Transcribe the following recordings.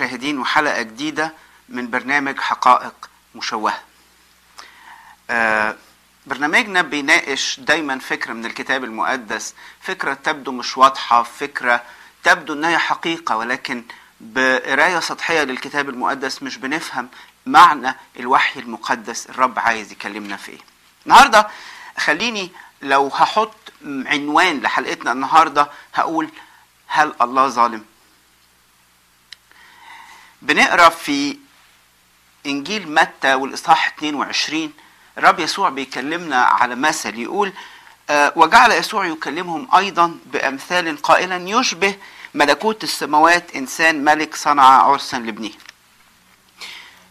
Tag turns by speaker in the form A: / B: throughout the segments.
A: المشاهدين وحلقة جديدة من برنامج حقائق مشوهة. آه برنامجنا بيناقش دايما فكرة من الكتاب المقدس، فكرة تبدو مش واضحة، فكرة تبدو إنها حقيقة ولكن بقرايه سطحية للكتاب المقدس مش بنفهم معنى الوحي المقدس الرب عايز يكلمنا فيه. النهارده خليني لو هحط عنوان لحلقتنا النهارده هقول هل الله ظالم؟ بنقرأ في إنجيل متى والإصحاح 22 الرب يسوع بيكلمنا على مثل يقول آه وجعل يسوع يكلمهم أيضا بأمثال قائلا يشبه ملكوت السماوات إنسان ملك صنع عرسا لابنه.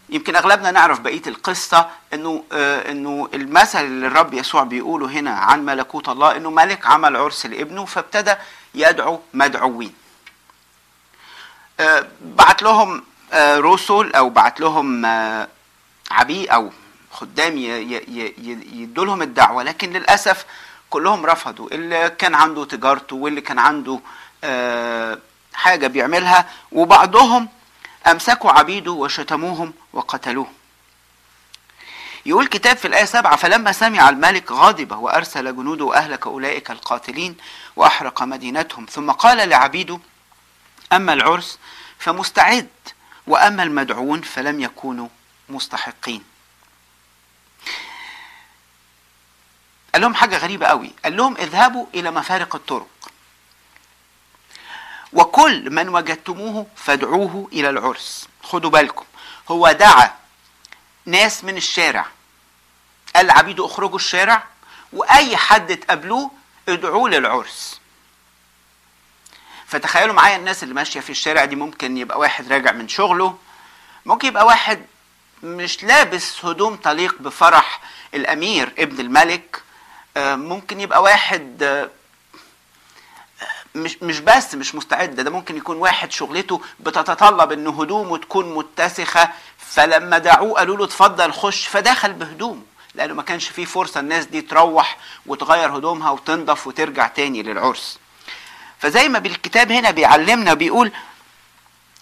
A: يمكن أغلبنا نعرف بقية القصة إنه آه إنه المثل اللي الرب يسوع بيقوله هنا عن ملكوت الله إنه ملك عمل عرس لابنه فابتدى يدعو مدعوين. آه بعت لهم رسل أو بعت لهم آه عبي أو خدام يدوا لهم الدعوة لكن للأسف كلهم رفضوا. اللي كان عنده تجارته واللي كان عنده حاجة بيعملها وبعضهم أمسكوا عبيده وشتموهم وقتلوه. يقول كتاب في الآية سبعة فلما سمع الملك غاضب وأرسل جنوده وأهلك أولئك القاتلين وأحرق مدينتهم ثم قال لعبيده أما العرس فمستعد وأما المدعون فلم يكونوا مستحقين. قال لهم حاجة غريبة قوي. قال لهم اذهبوا إلى مفارق الطرق. وكل من وجدتموه فادعوه إلى العرس. خدوا بالكم. هو دعا ناس من الشارع. قال لعبيده اخرجوا الشارع. وأي حد تقابلوه ادعوه للعرس. فتخيلوا معايا الناس اللي ماشية في الشارع دي ممكن يبقى واحد راجع من شغله ممكن يبقى واحد مش لابس هدوم تليق بفرح الأمير ابن الملك ممكن يبقى واحد مش مش بس مش مستعد ده ممكن يكون واحد شغلته بتتطلب إن هدومه تكون متسخة فلما دعوه قالوا له اتفضل خش فدخل بهدومه لأنه ما كانش فيه فرصة الناس دي تروح وتغير هدومها وتنضف وترجع تاني للعرس. فزي ما بالكتاب هنا بيعلمنا بيقول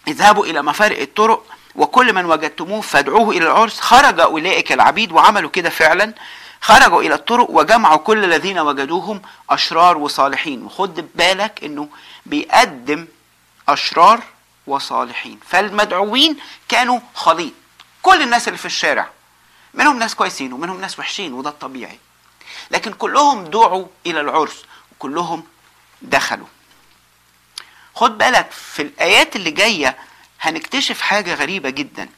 A: اذهبوا إلى مفارق الطرق وكل من وجدتموه فادعوه إلى العرس. خرج أولئك العبيد وعملوا كده فعلا. خرجوا إلى الطرق وجمعوا كل الذين وجدوهم أشرار وصالحين. وخد بالك إنه بيقدم أشرار وصالحين. فالمدعوين كانوا خليط. كل الناس اللي في الشارع منهم ناس كويسين ومنهم ناس وحشين وده الطبيعي. لكن كلهم دعوا إلى العرس وكلهم دخلوا. خد بالك في الآيات اللي جاية هنكتشف حاجة غريبة جدا.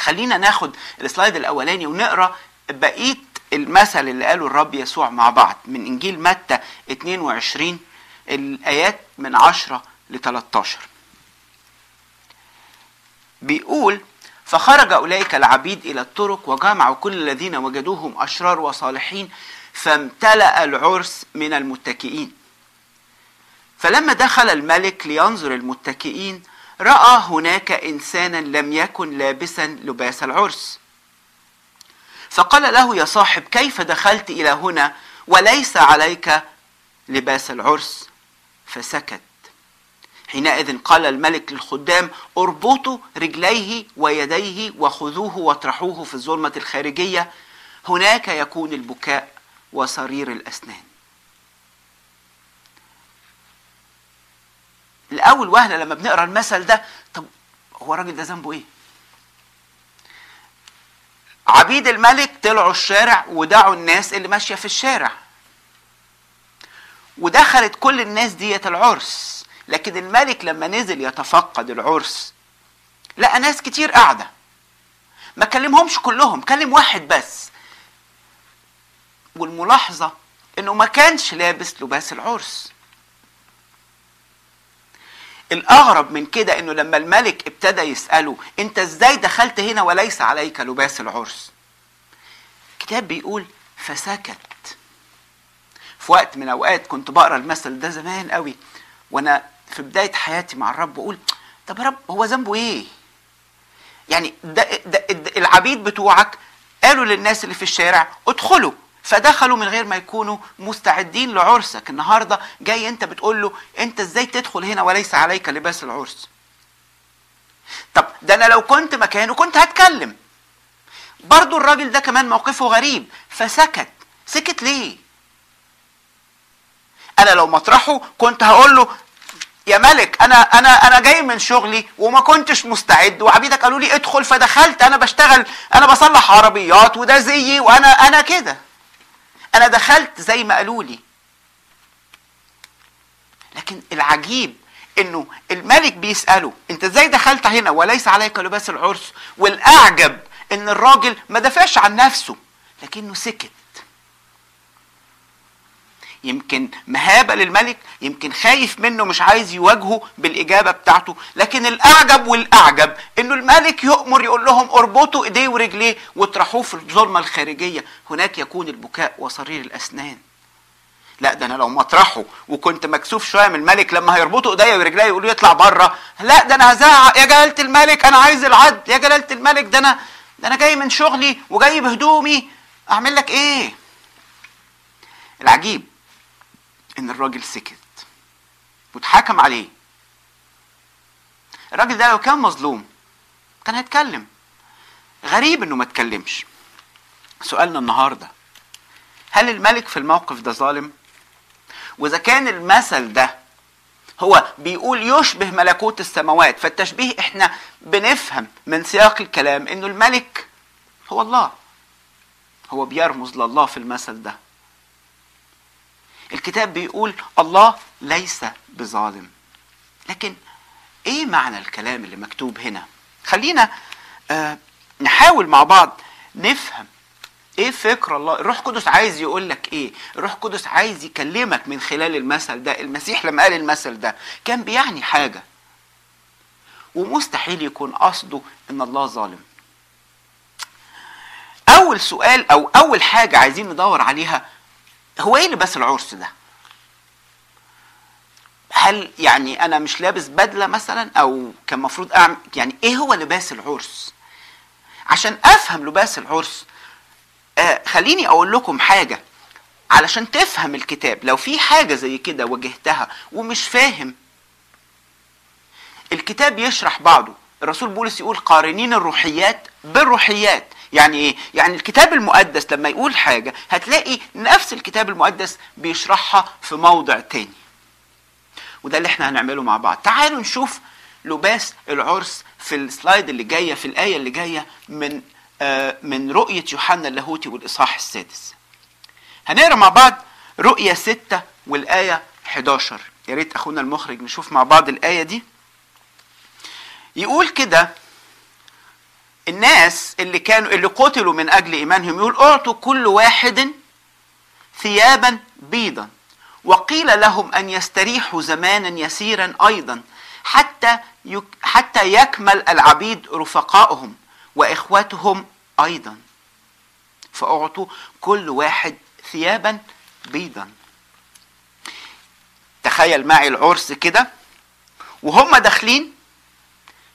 A: خلينا ناخد السلايد الأولاني ونقرأ بقية المثل اللي قاله الرب يسوع مع بعض من إنجيل متى 22 الآيات من 10 ل 13 بيقول فخرج أولئك العبيد إلى الطرق وجمعوا كل الذين وجدوهم أشرار وصالحين فامتلأ العرس من المتكئين. فلما دخل الملك لينظر المتكئين رأى هناك إنسانا لم يكن لابسا لباس العرس. فقال له يا صاحب كيف دخلت إلى هنا وليس عليك لباس العرس؟ فسكت. حينئذ قال الملك للخدام اربطوا رجليه ويديه وخذوه واطرحوه في الظلمة الخارجية. هناك يكون البكاء وصرير الأسنان. الأول وهلة لما بنقرأ المثل ده طب هو الراجل ده ذنبه إيه؟ عبيد الملك طلعوا الشارع ودعوا الناس اللي ماشية في الشارع. ودخلت كل الناس ديت العرس. لكن الملك لما نزل يتفقد العرس لقى ناس كتير قاعدة. ما كلمهمش كلهم كلم واحد بس. والملاحظة إنه ما كانش لابس لباس العرس. الأغرب من كده إنه لما الملك ابتدى يسأله أنت إزاي دخلت هنا وليس عليك لباس العرس؟ الكتاب بيقول فسكت. في وقت من اوقات كنت بقرأ المثل ده زمان قوي وأنا في بداية حياتي مع الرب بقول طب يا رب هو ذنبه إيه؟ يعني ده, ده, ده العبيد بتوعك قالوا للناس اللي في الشارع ادخلوا. فدخلوا من غير ما يكونوا مستعدين لعرسك. النهارده جاي انت بتقول له انت إزاي تدخل هنا وليس عليك لباس العرس؟ طب ده أنا لو كنت مكانه كنت هتكلم. برضو الراجل ده كمان موقفه غريب. فسكت. سكت ليه؟ أنا لو مطرحه كنت هقول له يا ملك أنا أنا أنا جاي من شغلي وما كنتش مستعد وعبيدك قالوا لي ادخل فدخلت. أنا بشتغل أنا بصلح عربيات وده زيي وأنا أنا كده. أنا دخلت زي ما قالوا لي. لكن العجيب إنه الملك بيسأله أنت إزاي دخلت هنا؟ وليس عليك لباس العرس. والأعجب إن الراجل ما دافعش عن نفسه لكنه سكت. يمكن مهابة للملك يمكن خايف منه مش عايز يواجهه بالإجابة بتاعته. لكن الأعجب والأعجب إنه الملك يؤمر يقول لهم اربطوا إيديه ورجليه واطرحوه في الظلمة الخارجية. هناك يكون البكاء وصرير الأسنان. لا ده أنا لو مطرحه وكنت مكسوف شوية من الملك لما هيربطوا إيديا ورجليا يقولوا يطلع بره. لا ده أنا هزعق. يا جلالة الملك أنا عايز العدل. يا جلالة الملك ده أنا ده أنا جاي من شغلي وجاي بهدومي. أعمل لك إيه؟ العجيب إن الراجل سكت واتحكم عليه. الراجل ده لو كان مظلوم كان هيتكلم. غريب إنه ما اتكلمش. سؤالنا النهارده هل الملك في الموقف ده ظالم؟ وإذا كان المثل ده هو بيقول يشبه ملكوت السماوات فالتشبيه إحنا بنفهم من سياق الكلام إنه الملك هو الله. هو بيرمز لله في المثل ده. الكتاب بيقول الله ليس بظالم. لكن إيه معنى الكلام اللي مكتوب هنا؟ خلينا آه نحاول مع بعض نفهم إيه فكر الله. الروح القدس عايز يقول لك إيه؟ الروح القدس عايز يكلمك من خلال المثل ده. المسيح لما قال المثل ده كان بيعني حاجة. ومستحيل يكون قصده إن الله ظالم. أول سؤال أو أول حاجة عايزين ندور عليها هو إيه لباس العرس ده؟ هل يعني أنا مش لابس بدلة مثلا أو كان المفروض أعمل يعني إيه هو لباس العرس؟ عشان أفهم لباس العرس آه خليني أقول لكم حاجة. علشان تفهم الكتاب لو في حاجة زي كده واجهتها ومش فاهم الكتاب يشرح بعضه. الرسول بولس يقول قارنين الروحيات بالروحيات. يعني إيه؟ يعني الكتاب المقدس لما يقول حاجة هتلاقي نفس الكتاب المقدس بيشرحها في موضع تاني. وده اللي إحنا هنعمله مع بعض. تعالوا نشوف لباس العرس في السلايد اللي جاية في الآية اللي جاية من آه من رؤية يوحنا اللاهوتي والإصحاح السادس. هنقرأ مع بعض رؤية ستة والآية 11 يا ريت أخونا المخرج نشوف مع بعض الآية دي. يقول كده الناس اللي كانوا اللي قتلوا من أجل إيمانهم يقول أعطوا كل واحد ثيابا بيضا وقيل لهم أن يستريحوا زمانا يسيرا أيضا حتى يك حتى يكمل العبيد رفقائهم واخوتهم أيضا. فأعطوا كل واحد ثيابا بيضا. تخيل معي العرس كده وهم داخلين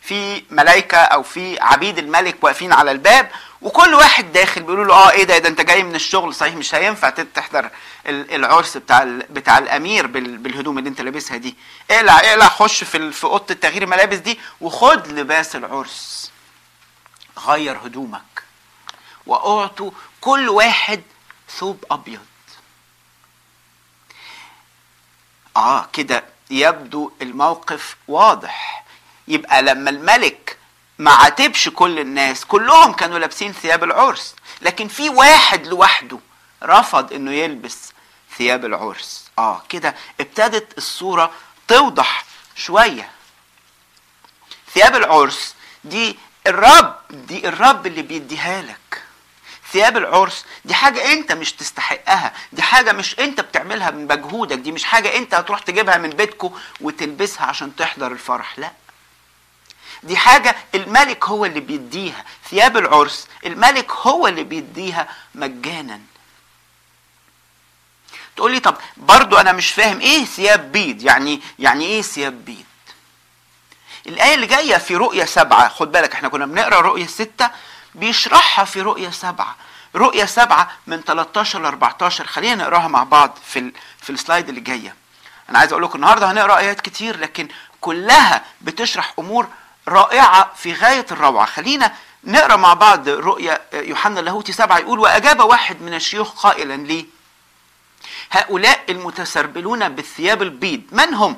A: في ملائكة أو في عبيد الملك واقفين على الباب وكل واحد داخل بيقولوا له آه إيه ده؟ ده؟ أنت جاي من الشغل صحيح مش هينفع تحضر العرس بتاع بتاع الأمير بالهدوم اللي أنت لابسها دي. اقلع اقلع خش في في أوضة التغيير الملابس دي وخد لباس العرس. غير هدومك. واعطوا كل واحد ثوب أبيض. آه كده يبدو الموقف واضح. يبقى لما الملك ما عاتبش كل الناس كلهم كانوا لابسين ثياب العرس. لكن في واحد لوحده رفض إنه يلبس ثياب العرس. آه كده ابتدت الصورة توضح شوية. ثياب العرس دي الرب دي الرب اللي بيديها لك. ثياب العرس دي حاجة أنت مش تستحقها دي حاجة مش أنت بتعملها من مجهودك دي مش حاجة أنت هتروح تجيبها من بيتكو وتلبسها عشان تحضر الفرح. لا. دي حاجة الملك هو اللي بيديها ثياب العرس الملك هو اللي بيديها مجانا. تقول لي طب برضو أنا مش فاهم إيه ثياب بيض؟ يعني يعني إيه ثياب بيض؟ الآية اللي جاية في رؤية سبعة خد بالك إحنا كنا بنقرأ رؤية ستة بيشرحها في رؤية سبعة. رؤية سبعة من 13 ل 14 خلينا نقراها مع بعض في ال... في السلايد اللي جاية. أنا عايز أقول لكم النهاردة هنقرأ آيات كتير لكن كلها بتشرح أمور رائعة في غاية الروعة خلينا نقرأ مع بعض رؤيا يوحنا اللاهوتي سبعة يقول وأجاب واحد من الشيوخ قائلا لي هؤلاء المتسربلون بالثياب البيض من هم؟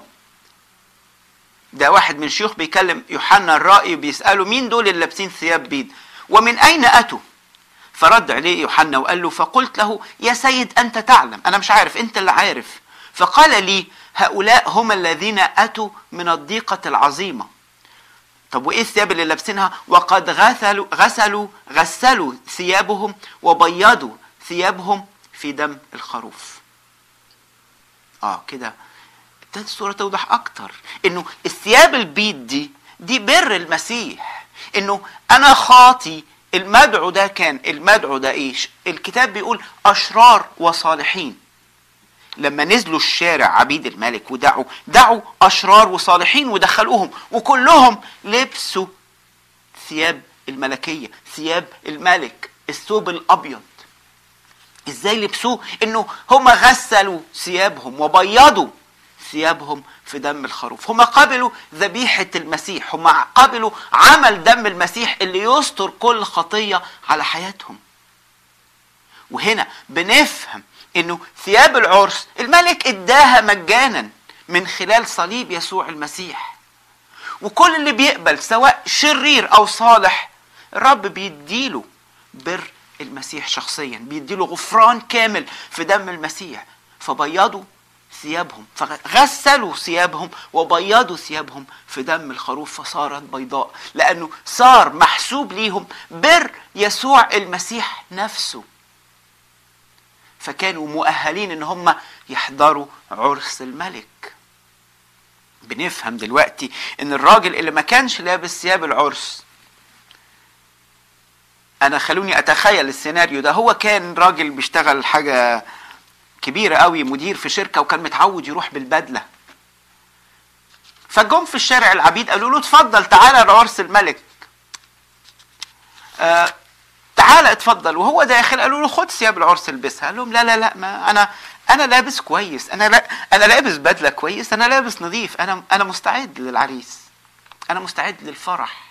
A: ده واحد من الشيوخ بيكلم يوحنا الرائي بيسأله مين دول اللي لابسين ثياب بيض ومن أين أتوا؟ فرد عليه يوحنا وقال له فقلت له يا سيد أنت تعلم أنا مش عارف أنت اللي عارف فقال لي هؤلاء هم الذين أتوا من الضيقة العظيمة طب وإيه الثياب اللي لابسينها؟ وقد غسلوا غسلوا غسلوا ثيابهم وبيضوا ثيابهم في دم الخروف. آه كده. ابتدت الصورة توضح أكتر. إنه الثياب البيض دي دي بر المسيح. إنه أنا خاطي المدعو ده كان المدعو ده إيش؟ الكتاب بيقول أشرار وصالحين. لما نزلوا الشارع عبيد الملك ودعوا دعوا أشرار وصالحين ودخلوهم وكلهم لبسوا ثياب الملكية ثياب الملك الثوب الأبيض. إزاي لبسوه؟ إنه هم غسلوا ثيابهم وبيضوا ثيابهم في دم الخروف. هم قبلوا ذبيحة المسيح هم قبلوا عمل دم المسيح اللي يستر كل خطية على حياتهم. وهنا بنفهم إنه ثياب العرس الملك إداها مجانا من خلال صليب يسوع المسيح. وكل اللي بيقبل سواء شرير أو صالح الرب بيديله بر المسيح شخصيا بيديله غفران كامل في دم المسيح. فبيضوا ثيابهم فغسلوا ثيابهم وبيضوا ثيابهم في دم الخروف فصارت بيضاء. لأنه صار محسوب ليهم بر يسوع المسيح نفسه. فكانوا مؤهلين إن هم يحضروا عرس الملك. بنفهم دلوقتي إن الراجل اللي ما كانش لابس ثياب العرس أنا خلوني أتخيل السيناريو ده هو كان راجل بيشتغل حاجة كبيرة قوي مدير في شركة وكان متعود يروح بالبدلة. فجم في الشارع العبيد قالوا له اتفضل تعالى لعرس الملك. آه تعالى اتفضل. وهو داخل قالوا له خد ثياب العرس البسها. قال لهم لا لا لا ما أنا أنا لابس كويس. أنا لا أنا لابس بدلة كويس. أنا لابس نظيف. أنا أنا مستعد للعريس. أنا مستعد للفرح.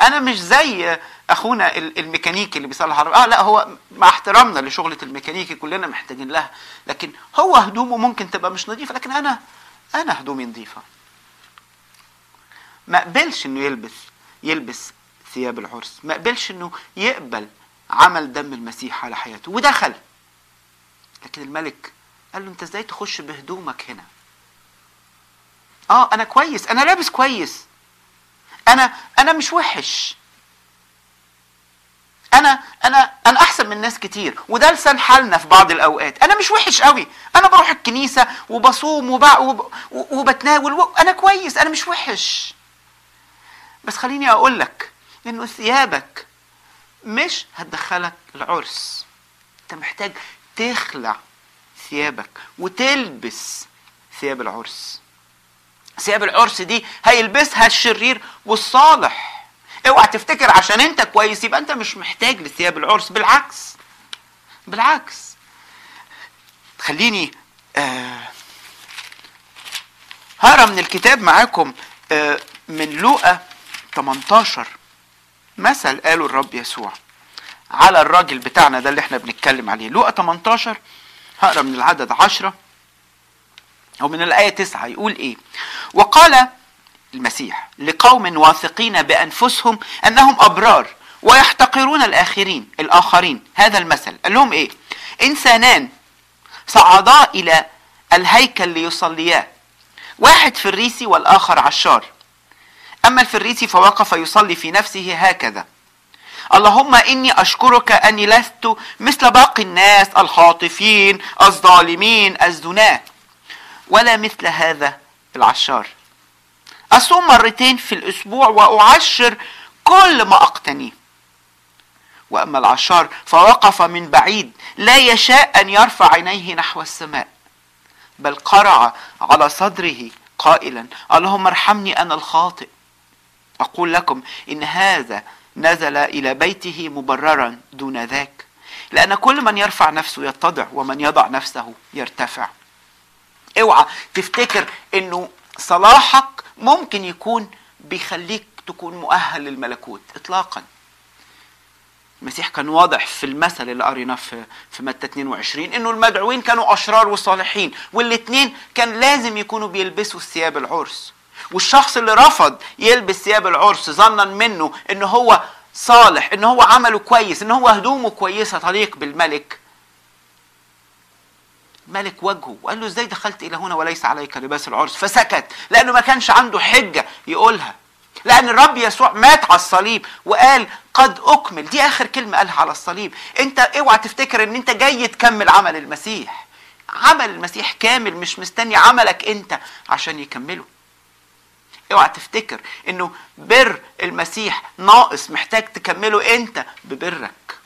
A: أنا مش زي أخونا الميكانيكي اللي بيصلح عربية آه لا هو مع احترامنا لشغلة الميكانيكي كلنا محتاجين لها. لكن هو هدومه ممكن تبقى مش نظيفة. لكن أنا أنا هدومي نظيفة. ما قبلش إنه يلبس يلبس ثياب العرس. ما قبلش إنه يقبل عمل دم المسيح على حياته ودخل. لكن الملك قال له أنت إزاي تخش بهدومك هنا؟ آه أنا كويس أنا لابس كويس. أنا أنا مش وحش. أنا أنا أنا أحسن من ناس كتير وده لسان حالنا في بعض الأوقات. أنا مش وحش قوي أنا بروح الكنيسة وبصوم وبع وب... وبتناول و... أنا كويس أنا مش وحش. بس خليني أقول لك انه ثيابك مش هتدخلك العرس. انت محتاج تخلع ثيابك وتلبس ثياب العرس. ثياب العرس دي هيلبسها الشرير والصالح. اوعى تفتكر عشان انت كويس يبقى انت مش محتاج لثياب العرس. بالعكس. بالعكس. خليني آه من الكتاب معاكم آه من لوقا 18 مثل قاله الرب يسوع على الراجل بتاعنا ده اللي إحنا بنتكلم عليه. لوقا 18 هقرأ من العدد 10 أو من الآية 9 يقول إيه؟ وقال المسيح لقوم واثقين بأنفسهم أنهم أبرار ويحتقرون الآخرين الآخرين. هذا المثل. قال لهم إيه؟ إنسانان صعدا إلى الهيكل ليصليا واحد فريسي والآخر عشار أما الفريسي فوقف يصلي في نفسه هكذا. اللهم إني أشكرك أني لست مثل باقي الناس الخاطفين الظالمين الزناه ولا مثل هذا العشار. أصوم مرتين في الأسبوع وأعشر كل ما أقتنيه. وأما العشار فوقف من بعيد لا يشاء أن يرفع عينيه نحو السماء بل قرع على صدره قائلا اللهم ارحمني أنا الخاطئ. أقول لكم إن هذا نزل إلى بيته مبررا دون ذاك لأن كل من يرفع نفسه يتضع ومن يضع نفسه يرتفع. اوعى تفتكر إنه صلاحك ممكن يكون بيخليك تكون مؤهل للملكوت اطلاقا. المسيح كان واضح في المثل اللي قريناه في في متى 22 إنه المدعوين كانوا أشرار وصالحين والاثنين كان لازم يكونوا بيلبسوا ثياب العرس. والشخص اللي رفض يلبس ثياب العرس ظنا منه إن هو صالح إن هو عمله كويس إن هو هدومه كويسة تليق بالملك. ملك وجهه وقال له إزاي دخلت إلى هنا وليس عليك لباس العرس؟ فسكت لأنه ما كانش عنده حجة يقولها. لأن الرب يسوع مات على الصليب وقال قد أكمل. دي آخر كلمة قالها على الصليب. أنت اوعى تفتكر إن أنت جاي تكمل عمل المسيح. عمل المسيح كامل مش مستني عملك أنت عشان يكمله. اوعى تفتكر انه بر المسيح ناقص محتاج تكمله انت ببرك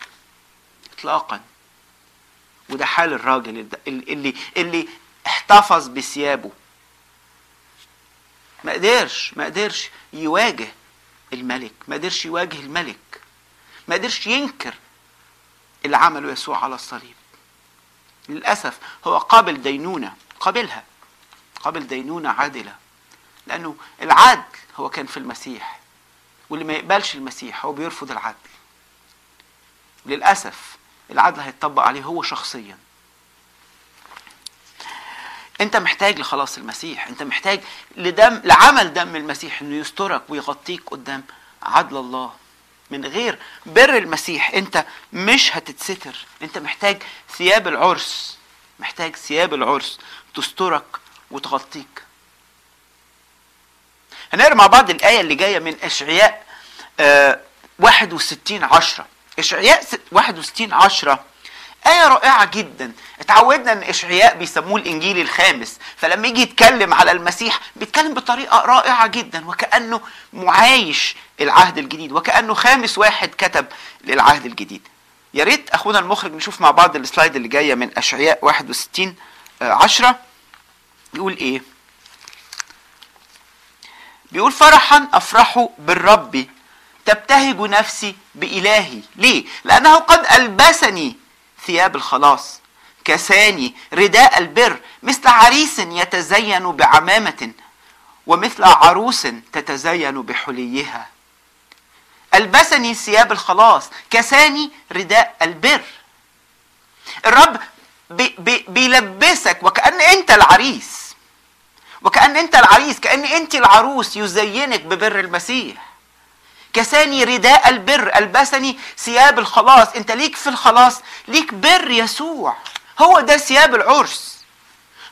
A: اطلاقا. وده حال الراجل اللي اللي احتفظ بثيابه. ما قدرش ما قدرش يواجه الملك ما قدرش يواجه الملك ما قدرش ينكر اللي عمله يسوع على الصليب. للأسف هو قابل دينونة قابلها قابل دينونة عادلة. لأنه العدل هو كان في المسيح واللي ما يقبلش المسيح هو بيرفض العدل. للأسف العدل هيتطبق عليه هو شخصيا. أنت محتاج لخلاص المسيح أنت محتاج لدم لعمل دم المسيح إنه يسترك ويغطيك قدام عدل الله. من غير بر المسيح أنت مش هتتستر. أنت محتاج ثياب العرس محتاج ثياب العرس تسترك وتغطيك. هنقرا مع بعض الآية اللي جاية من إشعياء آه 61 10 إشعياء 61 10 آية رائعة جدا. اتعودنا إن إشعياء بيسموه الإنجيل الخامس. فلما يجي يتكلم على المسيح بيتكلم بطريقة رائعة جدا وكأنه معايش العهد الجديد وكأنه خامس واحد كتب للعهد الجديد. يا ريت أخونا المخرج نشوف مع بعض السلايد اللي جاية من إشعياء 61 10 يقول إيه؟ بيقول فرحا أفرح بالرب تبتهج نفسي بإلهي. ليه؟ لأنه قد ألبسني ثياب الخلاص كساني رداء البر مثل عريس يتزين بعمامة ومثل عروس تتزين بحليها. ألبسني ثياب الخلاص كساني رداء البر. الرب بي بي بيلبسك وكأن أنت العريس. وكأن أنت العريس كأن أنت العروس يزينك ببر المسيح. كساني رداء البر ألبسني ثياب الخلاص. أنت ليك في الخلاص ليك بر يسوع. هو ده ثياب العرس.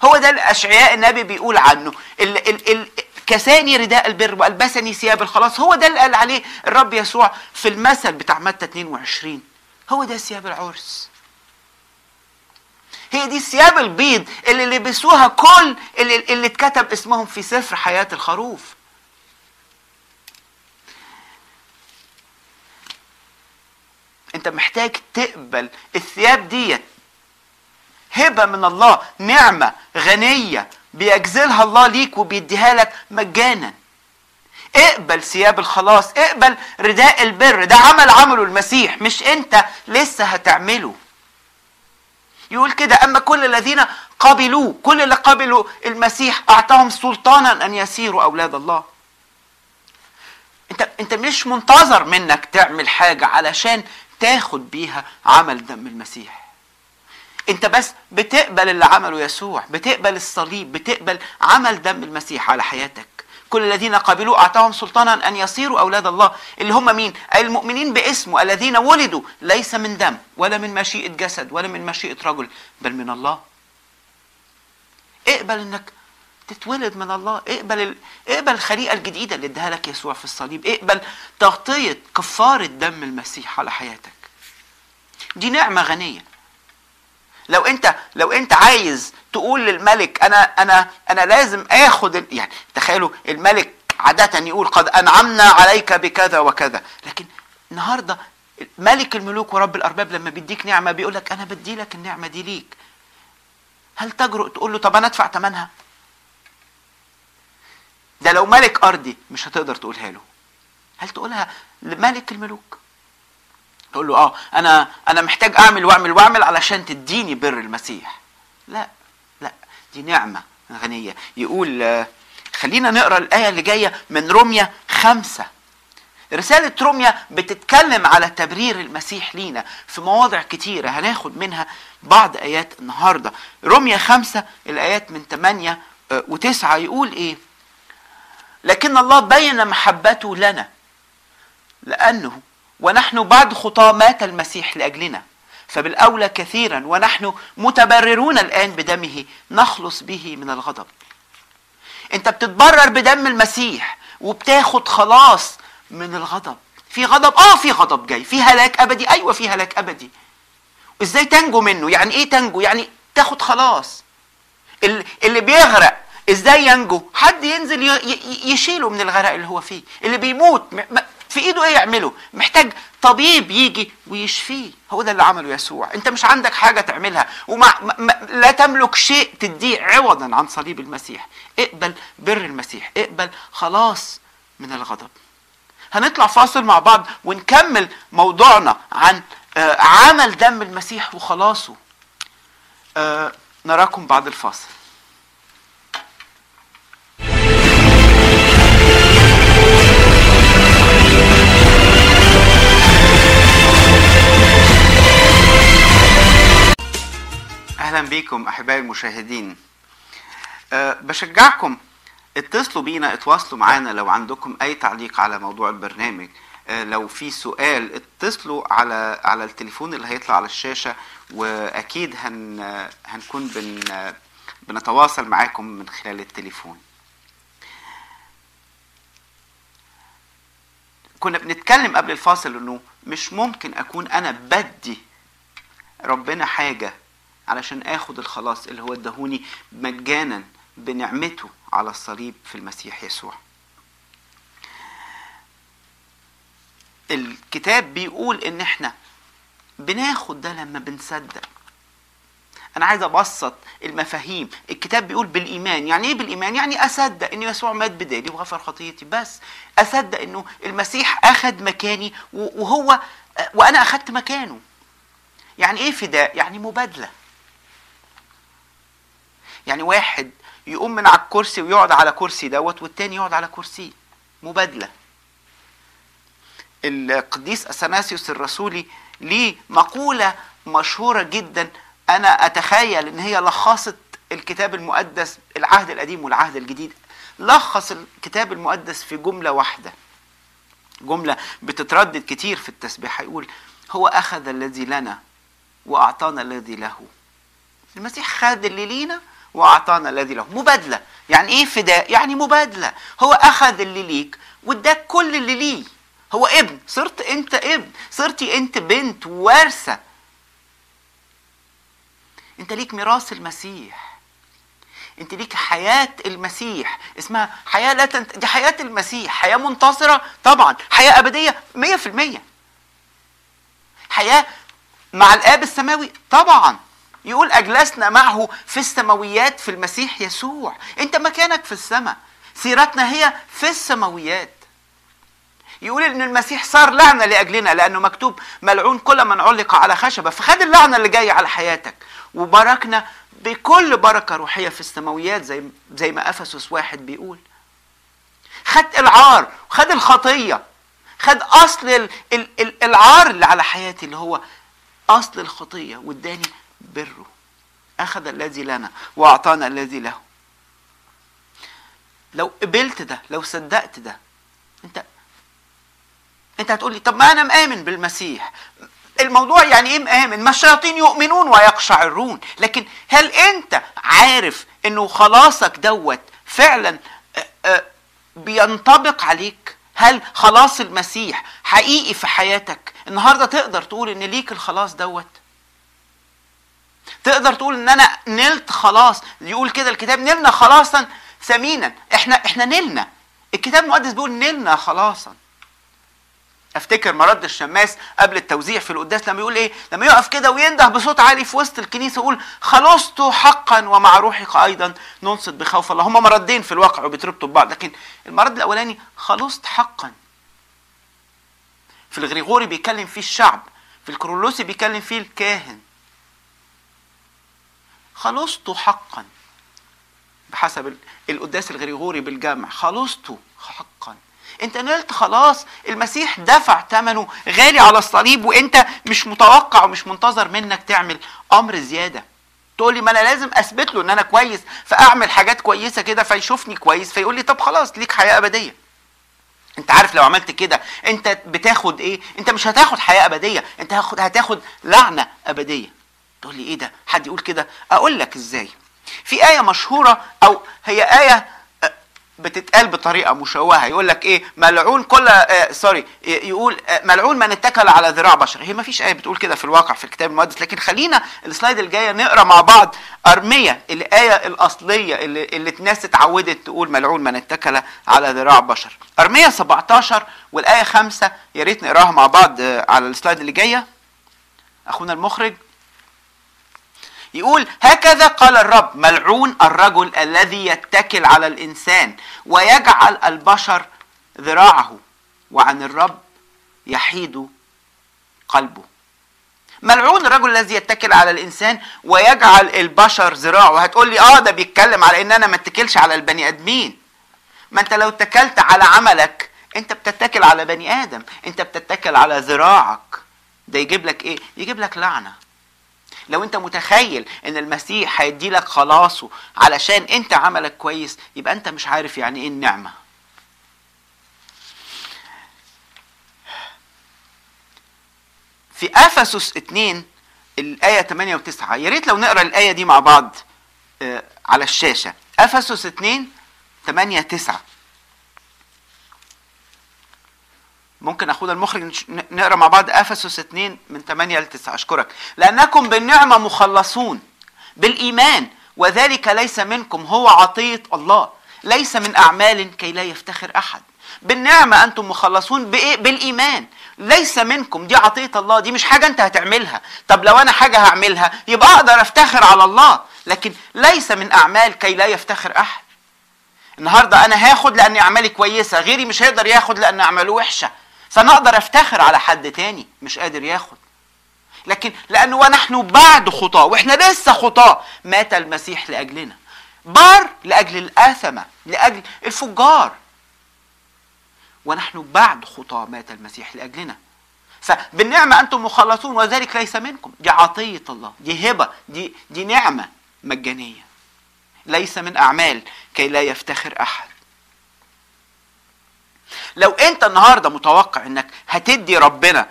A: هو ده الأشعياء النبي بيقول عنه. ال ال ال كساني رداء البر وألبسني ثياب الخلاص. هو ده اللي قال عليه الرب يسوع في المثل بتاع متى 22 هو ده ثياب العرس. هي دي الثياب البيض اللي لبسوها كل اللي, اللي اتكتب اسمهم في سفر حياة الخروف. انت محتاج تقبل الثياب ديت. هبة من الله نعمة غنية بيجزلها الله ليك وبيديها لك مجانا. اقبل ثياب الخلاص اقبل رداء البر ده عمل عمله المسيح مش انت لسه هتعمله. يقول كده أما كل الذين قبلوه كل اللي قبلوا المسيح أعطاهم سلطانا أن يسيروا أولاد الله. أنت أنت مش منتظر منك تعمل حاجة علشان تاخد بيها عمل دم المسيح. أنت بس بتقبل اللي عمله يسوع بتقبل الصليب بتقبل عمل دم المسيح على حياتك. كل الذين قبلوا أعطاهم سلطانا أن يصيروا أولاد الله اللي هم مين؟ المؤمنين باسمه الذين ولدوا. ليس من دم ولا من مشيئة جسد ولا من مشيئة رجل بل من الله. اقبل إنك تتولد من الله. اقبل ال... اقبل الخليقة الجديدة اللي اداها لك يسوع في الصليب. اقبل تغطية كفاره دم المسيح على حياتك. دي نعمة غنية. لو انت لو انت عايز تقول للملك أنا أنا أنا لازم آخد. يعني تخيلوا الملك عادة يقول قد أنعمنا عليك بكذا وكذا لكن النهارده ملك الملوك ورب الأرباب لما بيديك نعمة بيقول لك أنا بدي لك النعمة دي ليك. هل تجرؤ تقول له طب أنا أدفع ثمنها ده لو ملك أرضي مش هتقدر تقولها له. هل تقولها لملك الملوك؟ تقول له آه أنا أنا محتاج أعمل واعمل واعمل علشان تديني بر المسيح. لا. دي نعمة غنية. يقول خلينا نقرأ الآية اللي جاية من روميا خمسة. رسالة روميا بتتكلم على تبرير المسيح لينا في مواضع كتيرة. هناخد منها بعض آيات النهاردة. روميا خمسة الآيات من 8 وتسعة. يقول إيه؟ لكن الله بين محبته لنا لأنه ونحن بعد خطاه مات المسيح لأجلنا. فبالأولى كثيرا ونحن متبررون الآن بدمه نخلص به من الغضب. أنت بتتبرر بدم المسيح وبتاخد خلاص من الغضب. في غضب؟ آه في غضب جاي. في هلاك أبدي؟ أيوه في هلاك أبدي. إزاي تنجو منه؟ يعني إيه تنجو؟ يعني تاخد خلاص. اللي بيغرق إزاي ينجو؟ حد ينزل يشيله من الغرق اللي هو فيه. اللي بيموت في إيده إيه يعمله؟ محتاج طبيب يجي ويشفيه. هو ده اللي عمله يسوع. أنت مش عندك حاجة تعملها. وما لا تملك شيء تديه عوضا عن صليب المسيح. اقبل بر المسيح. اقبل خلاص من الغضب. هنطلع فاصل مع بعض ونكمل موضوعنا عن عمل دم المسيح وخلاصه. نراكم بعد الفاصل. أهلا بيكم أحبائي المشاهدين. أه بشجعكم اتصلوا بينا اتواصلوا معانا لو عندكم أي تعليق على موضوع البرنامج. أه لو في سؤال اتصلوا على على التليفون اللي هيطلع على الشاشة وأكيد هن هنكون بن بنتواصل معاكم من خلال التليفون. كنا بنتكلم قبل الفاصل إنه مش ممكن أكون أنا بدي ربنا حاجة علشان آخد الخلاص اللي هو ادهوني مجانا بنعمته على الصليب في المسيح يسوع. الكتاب بيقول إن إحنا بناخد ده لما بنصدق. أنا عايز أبسط المفاهيم. الكتاب بيقول بالإيمان. يعني إيه بالإيمان؟ يعني أصدق إن يسوع مات بدالي وغفر خطيتي. بس أصدق إنه المسيح أخذ مكاني وهو وأنا أخذت مكانه. يعني إيه فداء؟ يعني مبادلة. يعني واحد يقوم من على الكرسي ويقعد على كرسي دوت والتاني يقعد على كرسي مبادلة. القديس أثناسيوس الرسولي ليه مقولة مشهورة جدا أنا أتخيل إن هي لخصت الكتاب المقدس العهد القديم والعهد الجديد. لخص الكتاب المقدس في جملة واحدة. جملة بتتردد كتير في التسبيح يقول هو أخذ الذي لنا وأعطانا الذي له. المسيح خد اللي لينا وأعطانا الذي له. مبادلة. يعني إيه فداء؟ يعني مبادلة. هو أخذ اللي ليك واداك كل اللي ليه. هو ابن. صرت أنت ابن. صرتي أنت بنت وارثة. أنت ليك ميراث المسيح. أنت ليك حياة المسيح. اسمها حياة لا تنت... دي حياة المسيح. حياة منتصرة؟ طبعا. حياة أبدية؟ مية في المية. حياة مع الآب السماوي؟ طبعا. يقول أجلسنا معه في السماويات في المسيح يسوع. أنت مكانك في السماء. سيرتنا هي في السماويات. يقول إن المسيح صار لعنة لأجلنا لأنه مكتوب ملعون كل من علق على خشبة. فخد اللعنة اللي جاية على حياتك. وباركنا بكل بركة روحية في السماويات زي زي ما أفسس واحد بيقول. خد العار خد الخطية خد أصل ال ال ال العار اللي على حياتي اللي هو أصل الخطية. واداني بره. أخذ الذي لنا وأعطانا الذي له. لو قبلت ده لو صدقت ده أنت أنت هتقول لي طب ما أنا مآمن بالمسيح. الموضوع يعني إيه مآمن؟ ما الشياطين يؤمنون ويقشعرون. لكن هل أنت عارف إنه خلاصك دوت فعلا بينطبق عليك؟ هل خلاص المسيح حقيقي في حياتك؟ النهارده تقدر تقول إن ليك الخلاص دوت؟ تقدر تقول إن أنا نلت خلاص يقول كده الكتاب نلنا خلاصا ثمينا. إحنا إحنا نلنا. الكتاب المقدس بيقول نلنا خلاصا. أفتكر مرد الشماس قبل التوزيع في القداس لما يقول إيه؟ لما يقف كده وينده بصوت عالي في وسط الكنيسة يقول خلصت حقا ومع روحك أيضا. ننصت بخوف الله. هما مردين في الواقع وبيتربطوا ببعض لكن المرد الأولاني خلصت حقا. في الغريغوري بيكلم فيه الشعب في الكرولوسي بيكلم فيه الكاهن. خلصت حقا. بحسب القداس الغريغوري بالجمع خلصت حقا. انت نلت خلاص المسيح دفع ثمنه غالي على الصليب وانت مش متوقع ومش منتظر منك تعمل أمر زيادة. تقول لي ما أنا لازم أثبت له إن أنا كويس فأعمل حاجات كويسة كده فيشوفني كويس فيقول لي طب خلاص ليك حياة أبدية. انت عارف لو عملت كده انت بتاخد إيه؟ انت مش هتاخد حياة أبدية انت هتاخد لعنة أبدية. تقول لي إيه ده؟ حد يقول كده؟ أقول لك إزاي. في آية مشهورة أو هي آية آه، بتتقال بطريقة مشوهة. يقول لك إيه؟ ملعون كل آه sorry يقول آه ملعون من اتكل على ذراع بشر. هي ما فيش آية بتقول كده في الواقع في الكتاب المقدس لكن خلينا ال slide الجاية نقرأ مع بعض أرمية الآية الأصلية اللي, اللي الناس اتعودت تقول ملعون من اتكل على ذراع بشر. أرمية 17 والآية 5 يا ريت نقراها مع بعض آه، على السلايد اللي جاية. أخونا المخرج يقول هكذا قال الرب ملعون الرجل الذي يتكل على الإنسان ويجعل البشر ذراعه وعن الرب يحيد قلبه. ملعون الرجل الذي يتكل على الإنسان ويجعل البشر ذراعه. هتقول لي آه ده بيتكلم على إن أنا ما اتكلش على البني آدمين. ما أنت لو اتكلت على عملك أنت بتتكل على بني آدم أنت بتتكل على ذراعك. ده يجيب لك إيه؟ يجيب لك لعنة. لو انت متخيل ان المسيح هيدي لك خلاصه علشان انت عملك كويس يبقى انت مش عارف يعني إيه النعمة. في أفسس 2 الآية 8 و9 يا ريت لو نقرأ الآية دي مع بعض آه، على الشاشة. أفسس 2 8 9 ممكن أخونا المخرج نقرأ مع بعض أفسس 2 من 8 ل 9 أشكرك. لأنكم بالنعمة مخلصون بالإيمان وذلك ليس منكم هو عطية الله. ليس من أعمال كي لا يفتخر أحد. بالنعمة أنتم مخلصون بإيه؟ بالإيمان. ليس منكم دي عطية الله دي مش حاجة أنت هتعملها. طب لو أنا حاجة هعملها يبقى أقدر أفتخر على الله. لكن ليس من أعمال كي لا يفتخر أحد. النهارده أنا هاخد لأن أعمالي كويسة غيري مش هيقدر ياخد لأن أعماله وحشة. فانا أقدر افتخر على حد تاني مش قادر ياخد. لكن لأنه ونحن بعد خطاة وإحنا لسه خطاة مات المسيح لأجلنا. بار لأجل الأثمة لأجل الفجار. ونحن بعد خطاة مات المسيح لأجلنا. فبالنعمة أنتم مخلصون وذلك ليس منكم. دي عطية الله دي هبة دي دي نعمة مجانية. ليس من أعمال كي لا يفتخر أحد. لو انت النهارده متوقع انك هتدي ربنا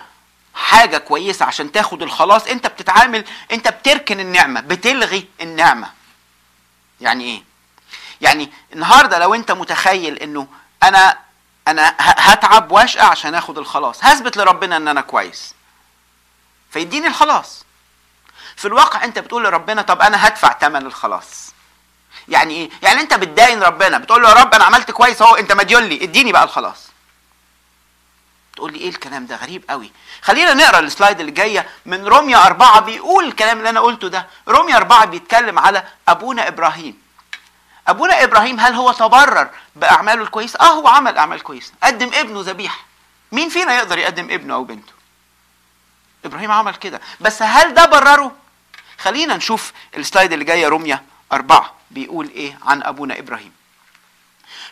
A: حاجة كويسة عشان تاخد الخلاص انت بتتعامل انت بتركن النعمة بتلغي النعمة. يعني إيه؟ يعني النهارده لو انت متخيل انه أنا أنا هتعب واشقى عشان اخد الخلاص هثبت لربنا ان أنا كويس. فيديني الخلاص. في الواقع انت بتقول لربنا طب أنا هدفع ثمن الخلاص. يعني إيه؟ يعني انت بتداين ربنا بتقول له يا رب أنا عملت كويس اهو انت مديون لي اديني بقى الخلاص. تقول لي إيه الكلام ده؟ غريب قوي. خلينا نقرأ السلايد اللي جاية من روميا أربعة بيقول الكلام اللي أنا قلته ده. روميا أربعة بيتكلم على أبونا إبراهيم. أبونا إبراهيم هل هو تبرر بأعماله الكويسة؟ آه هو عمل أعمال كويسة. قدم ابنه ذبيحة. مين فينا يقدر يقدم ابنه أو بنته؟ إبراهيم عمل كده. بس هل ده برره؟ خلينا نشوف السلايد اللي جاية روميا أربعة بيقول إيه عن أبونا إبراهيم.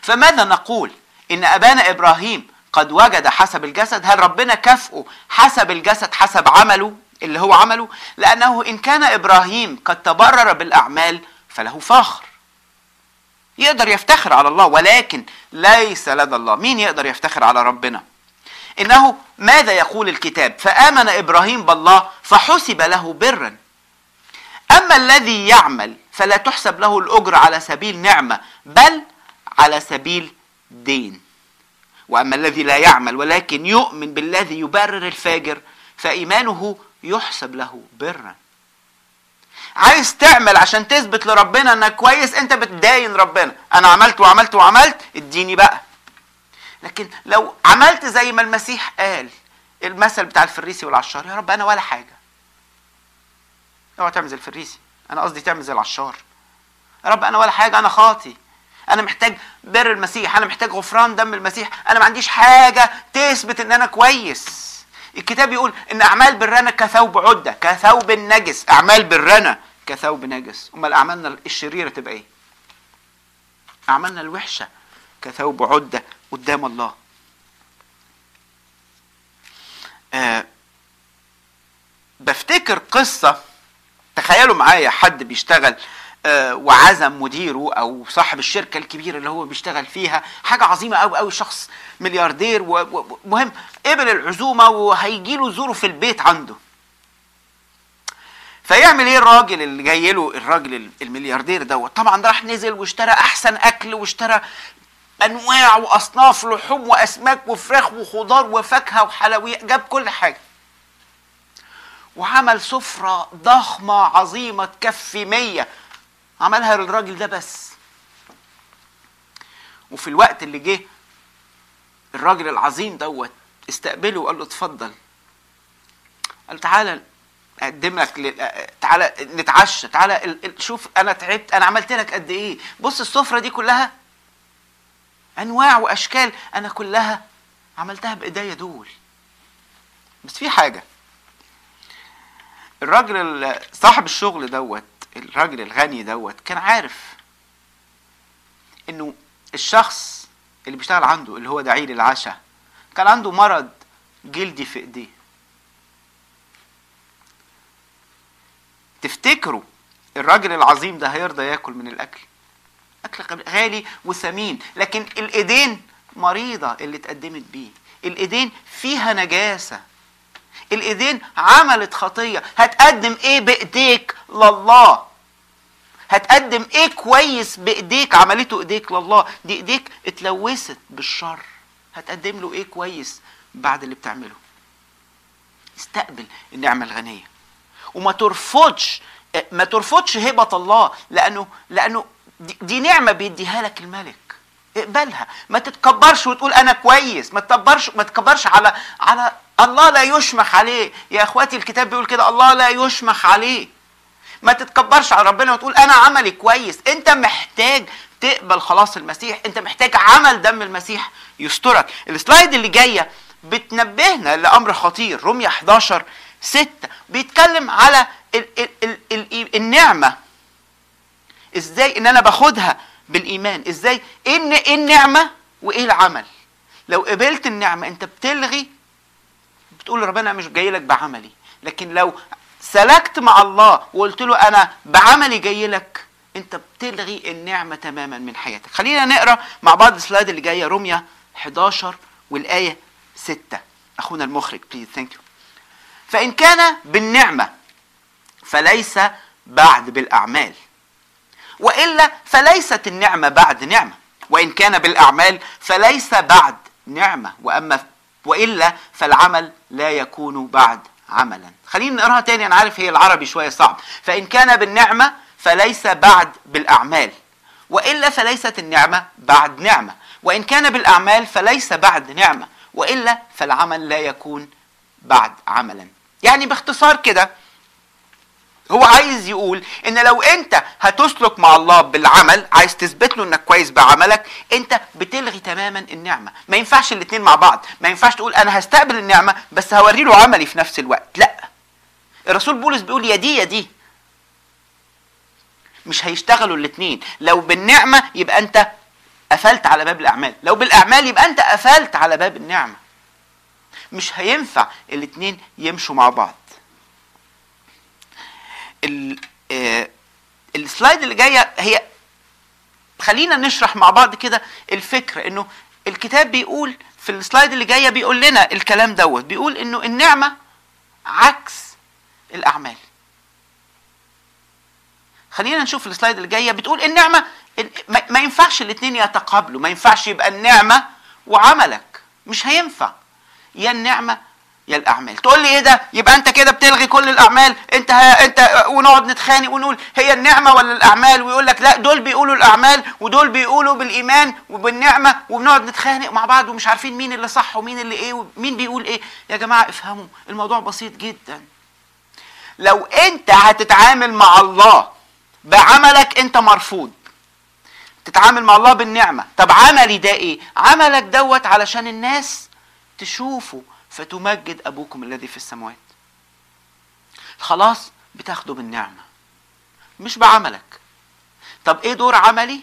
A: فماذا نقول إن أبانا إبراهيم قد وجد حسب الجسد هل ربنا كافئه حسب الجسد حسب عمله اللي هو عمله؟ لأنه إن كان إبراهيم قد تبرر بالأعمال فله فخر. يقدر يفتخر على الله ولكن ليس لدى الله. مين يقدر يفتخر على ربنا؟ إنه ماذا يقول الكتاب؟ فآمن إبراهيم بالله فحسب له برا. أما الذي يعمل فلا تحسب له الأجر على سبيل نعمة بل على سبيل دين. وأما الذي لا يعمل ولكن يؤمن بالذي يبرر الفاجر فإيمانه يحسب له برا. عايز تعمل عشان تثبت لربنا إنك كويس أنت بتداين ربنا. أنا عملت وعملت وعملت اديني بقى. لكن لو عملت زي ما المسيح قال المثل بتاع الفريسي والعشار يا رب أنا ولا حاجة. اوعى تعمل زي الفريسي. أنا قصدي تعمل زي العشار. يا رب أنا ولا حاجة أنا خاطي. أنا محتاج بر المسيح أنا محتاج غفران دم المسيح أنا ما عنديش حاجة تثبت ان أنا كويس. الكتاب يقول ان اعمال برنا كثوب عدة كثوب نجس اعمال برنا كثوب نجس. امال اعمالنا الشريرة تبقى إيه؟ اعمالنا الوحشة كثوب عدة قدام الله. آه بفتكر قصة تخيلوا معايا حد بيشتغل آه وعزم مديره أو صاحب الشركة الكبيرة اللي هو بيشتغل فيها. حاجة عظيمة قوي قوي شخص ملياردير ومهم قبل العزومة وهيجي له يزوره في البيت عنده. فيعمل إيه الراجل اللي جاي له؟ الراجل الملياردير دوت. طبعا راح نزل واشترى أحسن أكل واشترى أنواع وأصناف لحوم وأسماك وفراخ وخضار وفاكهة وحلويات. جاب كل حاجة. وعمل سفرة ضخمة عظيمة تكفي مية. عملها للراجل ده بس. وفي الوقت اللي جه الراجل العظيم دوت استقبله وقال له اتفضل. قال تعالى اقدم لك ل... تعالى نتعشى تعالى شوف أنا تعبت أنا عملت لك قد إيه؟ بص السفرة دي كلها أنواع وأشكال أنا كلها عملتها بإيديا دول. بس في حاجة. الراجل صاحب الشغل دوت الراجل الغني دوت كان عارف إنه الشخص اللي بيشتغل عنده اللي هو دعيل العشاء كان عنده مرض جلدي في إيديه. تفتكروا الراجل العظيم ده هيرضى ياكل من الأكل؟ أكل غالي وثمين لكن الإيدين مريضة اللي اتقدمت بيه. الإيدين فيها نجاسة. الإيدين عملت خطية. هتقدم إيه بإيديك لله؟ هتقدم إيه كويس بإيديك؟ عملته إيديك لله. دي إيديك اتلوثت بالشر. هتقدم له إيه كويس بعد اللي بتعمله؟ استقبل النعمة الغنية. وما ترفضش ما ترفضش هبه الله لأنه لأنه دي نعمة بيديها لك الملك. اقبلها. ما تتكبرش وتقول أنا كويس. ما تكبرش ما تكبرش على على الله لا يشمخ عليه. يا إخواتي الكتاب بيقول كده الله لا يشمخ عليه. ما تتكبرش على ربنا وتقول أنا عملي كويس. أنت محتاج تقبل خلاص المسيح. أنت محتاج عمل دم المسيح يسترك. السلايد اللي جاية بتنبهنا لأمر خطير. رمية 11 6 بيتكلم على ال ال ال ال النعمة. إزاي إن أنا باخدها بالإيمان؟ إزاي؟ إيه النعمة وإيه العمل؟ لو قبلت النعمة أنت بتلغي بتقول لربنا مش جاي لك بعملي. لكن لو سلكت مع الله وقلت له أنا بعملي جاي لك أنت بتلغي النعمة تماما من حياتك. خلينا نقرأ مع بعض السلايد اللي جاية رميه 11 والآية 6 أخونا المخرج please thank you فإن كان بالنعمة فليس بعد بالأعمال وإلا فليست النعمة بعد نعمة وإن كان بالأعمال فليس بعد نعمة. وأما وإلا فالعمل لا يكون بعد عملا. خلينا نقراها تاني أنا عارف هي العربي شوية صعب. فإن كان بالنعمة فليس بعد بالأعمال وإلا فليست النعمة بعد نعمة. وإن كان بالأعمال فليس بعد نعمة وإلا فالعمل لا يكون بعد عملا. يعني باختصار كده هو عايز يقول إن لو أنت هتسلك مع الله بالعمل عايز تثبت له إنك كويس بعملك أنت بتلغي تماما النعمة. ما ينفعش الاثنين مع بعض. ما ينفعش تقول أنا هستقبل النعمة بس هوري له عملي في نفس الوقت. لا. الرسول بولس بيقول يا دي يا دي. مش هيشتغلوا الاثنين لو بالنعمة يبقى أنت قفلت على باب الأعمال. لو بالأعمال يبقى أنت قفلت على باب النعمة. مش هينفع الاثنين يمشوا مع بعض. السلايد اللي جاية هي خلينا نشرح مع بعض كده الفكرة إنه الكتاب بيقول في السلايد اللي جاية بيقول لنا الكلام دوت بيقول إنه النعمة عكس الأعمال. خلينا نشوف السلايد اللي جاية بتقول النعمة ما ينفعش الاثنين يتقابلوا ما ينفعش يبقى النعمة وعملك مش هينفع. يا النعمة يا الأعمال. تقول لي إيه ده؟ يبقى أنت كده بتلغي كل الأعمال. أنت ها أنت ونقعد نتخانق ونقول هي النعمة ولا الأعمال؟ ويقول لك لا دول بيقولوا الأعمال ودول بيقولوا بالإيمان وبالنعمة وبنقعد نتخانق مع بعض ومش عارفين مين اللي صح ومين اللي إيه ومين بيقول إيه. يا جماعة افهموا الموضوع بسيط جدا. لو أنت هتتعامل مع الله بعملك أنت مرفوض تتعامل مع الله بالنعمة طب عملي ده إيه؟ عملك دوت علشان الناس تشوفه. فتمجد أبوكم الذي في السماوات خلاص بتاخده بالنعمة. مش بعملك. طب إيه دور عملي؟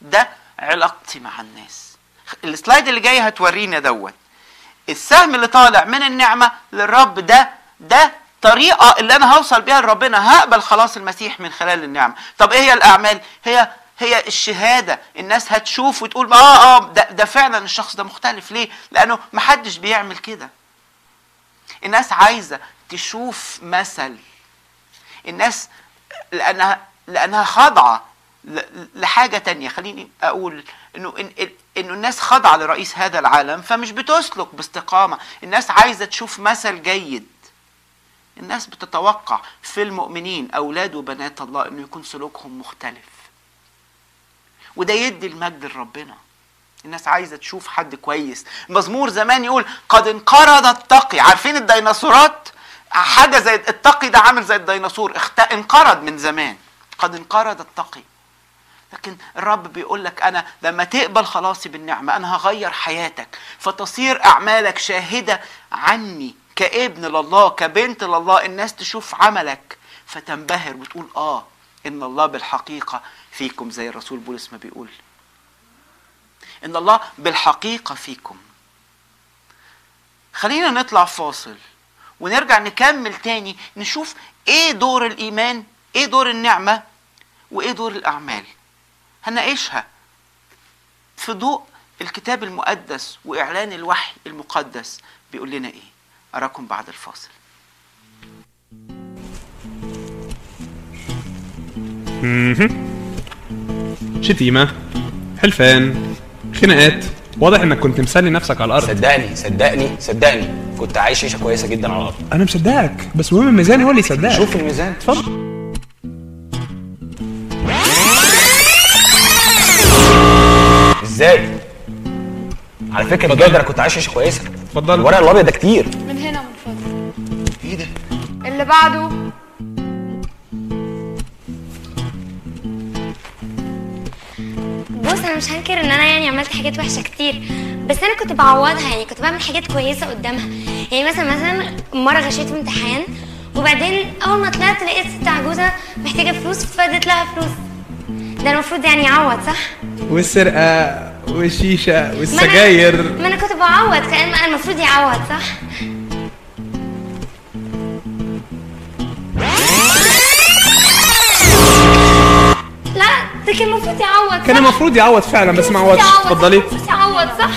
A: ده علاقتي مع الناس. السلايد اللي جاي هتورينا دوت. السهم اللي طالع من النعمة للرب ده ده طريقة اللي أنا هوصل بيها لربنا. هقبل خلاص المسيح من خلال النعمة. طب إيه هي الأعمال؟ هي هي الشهادة. الناس هتشوف وتقول آه آه ده, ده فعلا الشخص ده مختلف. ليه؟ لأنه محدش بيعمل كده. الناس عايزة تشوف مثل. الناس لانها لأنها خاضعة لحاجة تانية. خليني أقول إنه إنه الناس خاضعة لرئيس هذا العالم فمش بتسلك باستقامة. الناس عايزة تشوف مثل جيد. الناس بتتوقع في المؤمنين أولاد وبنات الله إنه يكون سلوكهم مختلف. وده يدي المجد لربنا. الناس عايزة تشوف حد كويس. مزمور زمان يقول قد انقرض التقي. عارفين الديناصورات؟ حاجة زي التقي ده عامل زي الديناصور. اخت... انقرض من زمان. قد انقرض التقي. لكن الرب بيقول لك أنا لما تقبل خلاصي بالنعمة أنا هغير حياتك. فتصير أعمالك شاهدة عني كابن لله كبنت لله. الناس تشوف عملك فتنبهر وتقول آه إن الله بالحقيقة فيكم زي الرسول بولس ما بيقول. إن الله بالحقيقة فيكم. خلينا نطلع فاصل ونرجع نكمل تاني نشوف إيه دور الإيمان إيه دور النعمة وإيه دور الأعمال. هنعيشها في ضوء الكتاب المقدس وإعلان الوحي المقدس. بيقول لنا إيه؟ أراكم بعد الفاصل.
B: شتيمة حلفان خناقات. واضح إنك كنت مسلي نفسك على الأرض.
C: صدقني صدقني صدقني. كنت عايش عيشة كويسة جدا على الأرض.
B: أنا مصدقك بس المهم الميزان هو اللي يصدقك.
C: شوف الميزان.
B: اتفضل.
C: إزاي؟ على فكرة بجد أنا كنت عايش عيشة كويسة.
B: اتفضل.
C: الورق الأبيض ده كتير.
D: من هنا من فضلك
C: إيه ده؟
D: اللي بعده
E: بص أنا مش هنكر إن أنا يعني عملت حاجات وحشة كتير بس أنا كنت بعوضها يعني كنت بعمل حاجات كويسة قدامها. يعني مثلا مثلا مرة غشيت امتحان وبعدين أول ما طلعت لقيت ست عجوزة محتاجة فلوس فاديت لها فلوس. ده المفروض يعني يعوض صح؟
B: والسرقة والشيشة
E: ما أنا-
B: والسجاير.
E: ما أنا كنت بعوض كأن المفروض يعوض صح؟ ده كان المفروض يعوض
B: كان؟ المفروض يعوض فعلا بس ما عوضش. اتفضلي.
E: المفروض يعوض صح؟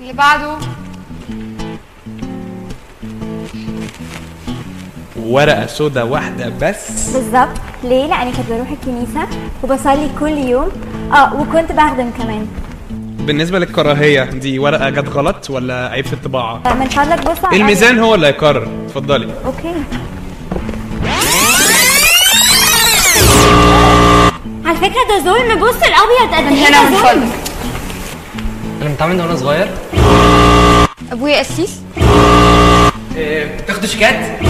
D: اللي بعده.
B: ورقة سودا واحدة بس.
F: بالظبط. ليه؟ لأني كنت بروح الكنيسة وبصلي كل يوم. آه وكنت بخدم كمان.
B: بالنسبة للكراهية دي ورقة جت غلط ولا عيب في الطباعة؟
F: من فضلك بص على
B: الميزان هو اللي هيقرر اتفضلي.
F: أوكي. على فكرة ده ظلم. بص الأبيض قد
D: من
F: إيه
D: هنا
F: ده
D: من
F: ظلم.
D: فضلك
G: أنا متعامل وأنا صغير.
D: أبويا قسيس.
G: تاخدوا شيكات؟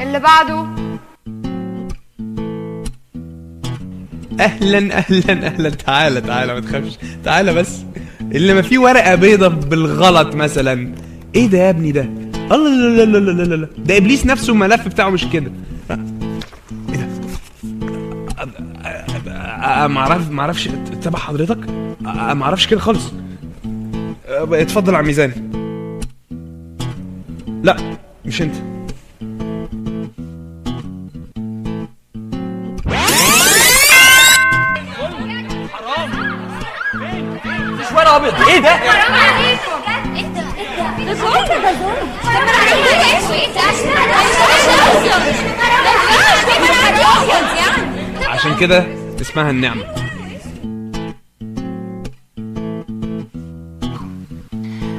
D: اللي بعده.
B: أهلا أهلا أهلا. تعالى تعالى ما تخافش. تعالى بس. اللي ما فيه ورقة بيضة بالغلط مثلا. إيه ده يا ابني ده؟ الله لا لا لا لا لا لا ده إبليس نفسه الملف بتاعه مش كده. ما اعرف ما أعرفش تبع حضرتك؟ ما أعرفش كده خالص. أ- اتفضل على الميزان لا مش انت.
C: مش ورق أبيض. إيه ده؟
B: عشان كده اسمها النعمة.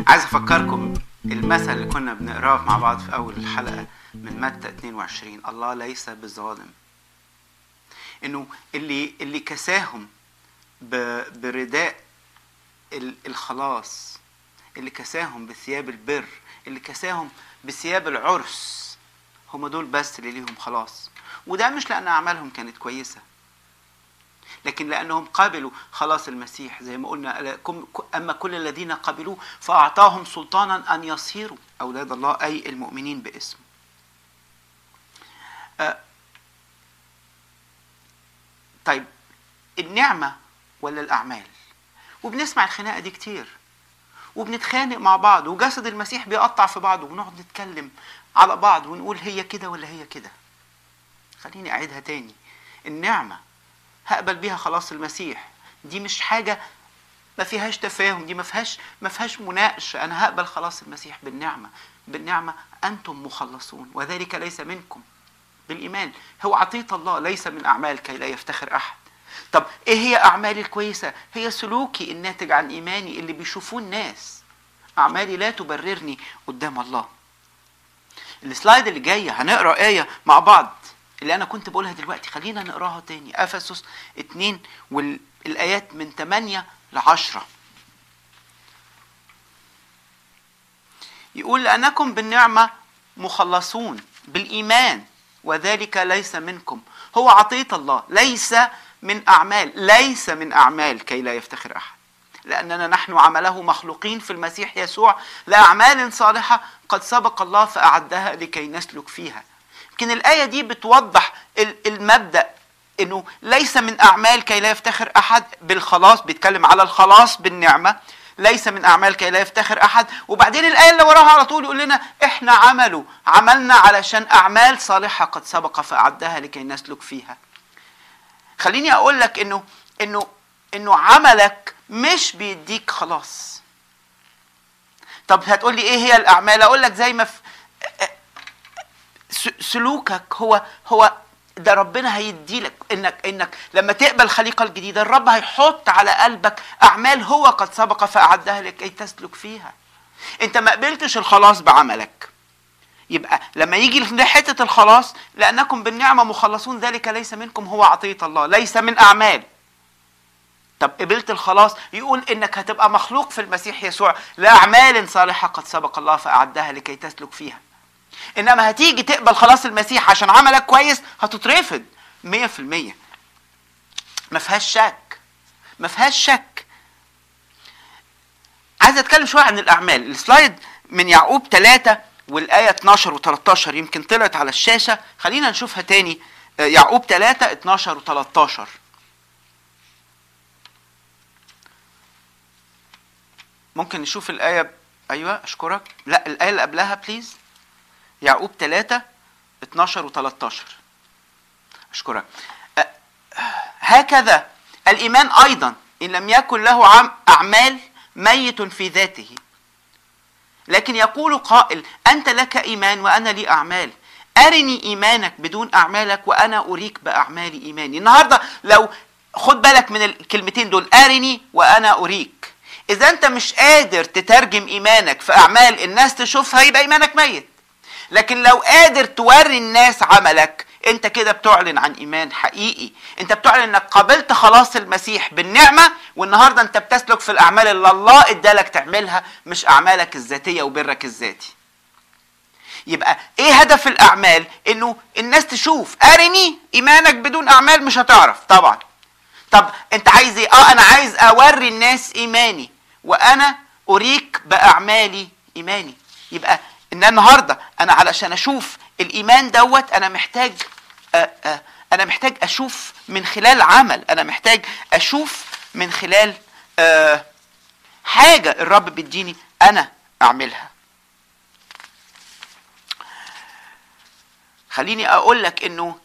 A: عايز أفكركم المثل اللي كنا بنقراه مع بعض في أول الحلقة من متى 22 الله ليس بظالم. إنه اللي اللي كساهم برداء ال- الخلاص اللي كساهم بثياب البر اللي كساهم بثياب العرس هم دول بس اللي ليهم خلاص. وده مش لأن أعمالهم كانت كويسة. لكن لأنهم قبلوا خلاص المسيح زي ما قلنا أما كل الذين قبلوه فأعطاهم سلطانا أن يصيروا أولاد الله أي المؤمنين باسمه. آه، طيب النعمة ولا الأعمال؟ وبنسمع الخناقة دي كتير وبنتخانق مع بعض وجسد المسيح بيقطع في بعضه ونقعد نتكلم على بعض ونقول هي كده ولا هي كده خليني أعيدها تاني النعمة هقبل بيها خلاص المسيح. دي مش حاجة ما فيهاش تفاهم دي ما فيهاش ما فيهاش مناقشة. أنا هقبل خلاص المسيح بالنعمة بالنعمة أنتم مخلصون وذلك ليس منكم بالإيمان. هو عطيه الله ليس من أعمال كي لا يفتخر أحد. طب إيه هي أعمالي الكويسة؟ هي سلوكي الناتج عن إيماني اللي بيشوفوه الناس. أعمالي لا تبررني قدام الله. السلايد اللي جاية هنقرأ آية مع بعض. اللي أنا كنت بقولها دلوقتي خلينا نقراها تاني. إفسس 2 والآيات من 8 ل 10 يقول لانكم بالنعمة مخلصون بالإيمان وذلك ليس منكم. هو عطية الله ليس من أعمال ليس من أعمال كي لا يفتخر أحد. لأننا نحن عمله مخلوقين في المسيح يسوع لأعمال صالحة قد سبق الله فأعدها لكي نسلك فيها. يمكن الآية دي بتوضح ال- المبدأ إنه ليس من أعمال كي لا يفتخر أحد بالخلاص بيتكلم على الخلاص بالنعمة. ليس من أعمال كي لا يفتخر أحد. وبعدين الآية اللي وراها على طول يقول لنا إحنا عمله عملنا علشان أعمال صالحة قد سبق فأعدها لكي نسلك فيها. خليني أقول لك إنه إنه إنه عملك مش بيديك خلاص. طب هتقول لي إيه هي الأعمال؟ أقول لك زي ما في سلوكك هو هو ده ربنا هيديلك إنك إنك لما تقبل الخليقه الجديدة الرب هيحط على قلبك أعمال هو قد سبق فأعدها لكي تسلك فيها. أنت ما قبلتش الخلاص بعملك. يبقى لما يجي حتة الخلاص لأنكم بالنعمة مخلصون ذلك ليس منكم هو عطية الله ليس من أعمال. طب قبلت الخلاص يقول إنك هتبقى مخلوق في المسيح يسوع لأعمال صالحة قد سبق الله فأعدها لكي تسلك فيها. إنما هتيجي تقبل خلاص المسيح عشان عملك كويس هتترفض. 100% ما فيهاش شك. ما فيهاش شك. عايز أتكلم شوية عن الأعمال. السلايد من يعقوب 3 والآية 12 و13 يمكن طلعت على الشاشة. خلينا نشوفها تاني. آه، يعقوب 3 12 و13 ممكن نشوف الآية أيوه أشكرك. لا الآية اللي قبلها بليز يعقوب 3 12 و13 أشكرك. أ- هكذا الإيمان أيضا إن لم يكن له عم أعمال ميت في ذاته. لكن يقول قائل أنت لك إيمان وأنا لي أعمال. أرني إيمانك بدون أعمالك وأنا أريك بأعمال إيماني. النهارده لو خد بالك من الكلمتين دول أرني وأنا أريك. إذا أنت مش قادر تترجم إيمانك في أعمال الناس تشوفها يبقى إيمانك ميت. لكن لو قادر توري الناس عملك انت كده بتعلن عن إيمان حقيقي. انت بتعلن انك قبلت خلاص المسيح بالنعمة والنهاردة انت بتسلك في الأعمال اللي الله ادالك تعملها مش أعمالك الذاتية وبرك الذاتي. يبقى إيه هدف الأعمال؟ انه الناس تشوف ارني إيمانك بدون أعمال مش هتعرف. طبعا. طب انت عايز إيه؟ آه أنا عايز أوري الناس إيماني وأنا أريك بأعمالي إيماني. يبقى إن النهارده أنا علشان أشوف الإيمان دوت أنا محتاج آه آه أنا محتاج أشوف من خلال عمل أنا محتاج أشوف من خلال آه حاجة الرب بيديني أنا أعملها. خليني أقول لك إنه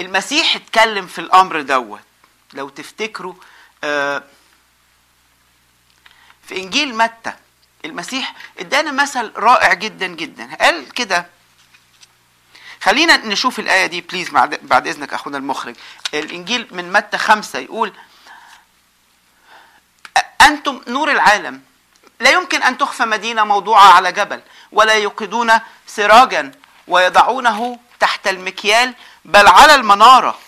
A: المسيح اتكلم في الأمر دوت. لو تفتكروا في إنجيل متى المسيح ادانا مثل رائع جدا جدا. قال كده خلينا نشوف الآية دي بليز بعد, إذنك أخونا المخرج. الإنجيل من متى خمسة يقول أنتم نور العالم. لا يمكن أن تخفى مدينة موضوعة على جبل ولا يوقدون سراجا ويضعونه تحت المكيال بل على المنارة